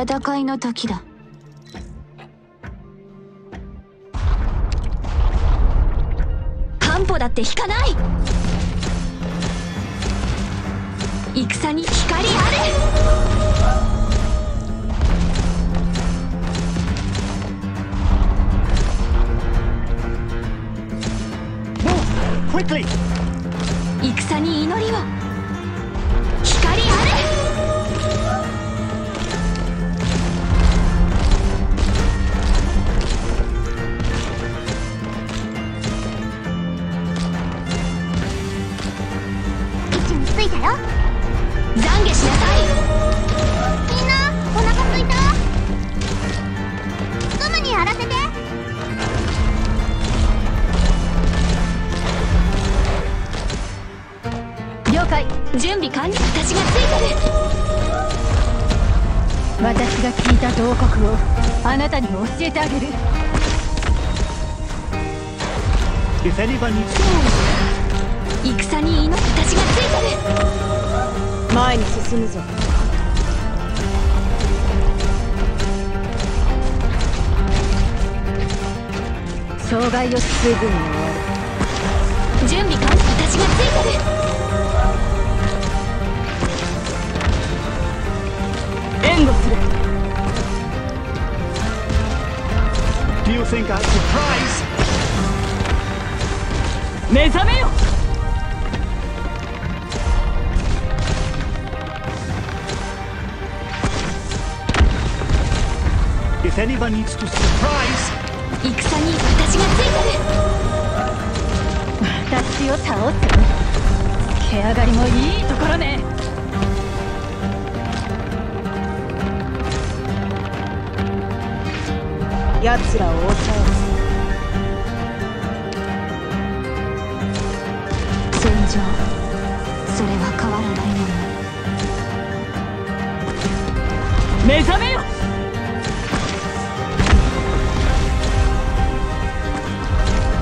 戦いの時だ。半歩だって引かない。戦に光あれ Quickly! 戦に祈りを懺悔しなさい。みんなお腹すいた？トムにやらせて。了解。準備完了。私がついてる。私が聞いた慟哭をあなたに教えてあげる。If anyone needs 戦に祈り私がついてる前に進むぞ。障害をすぐに終わる。準備完了私がついてる。援護する。Do you think I'm surprised? 目覚めよ戦に私がついてる私を倒す。毛上がりもいいところね奴らを抑戦場それは変わらないもの目覚めよ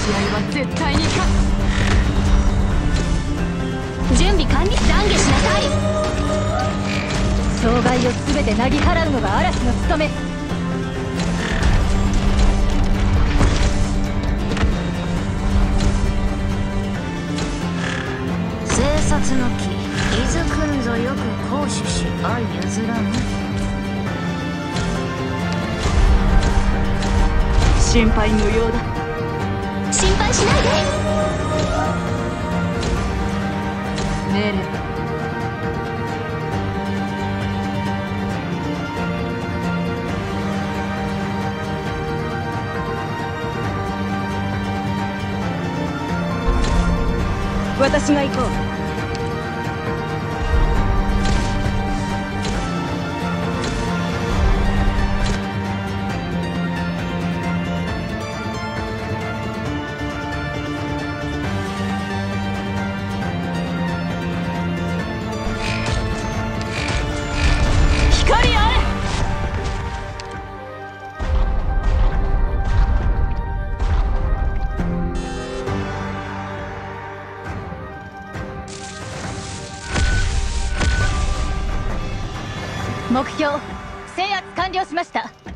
試合は絶対に勝つ。準備完了。懺悔しなさい。障害を全てなぎ払うのが嵐の務め。生殺の木伊豆くんぞよく行守し相譲らぬ。心配無用だ命令私が行こう。目標制圧完了しました。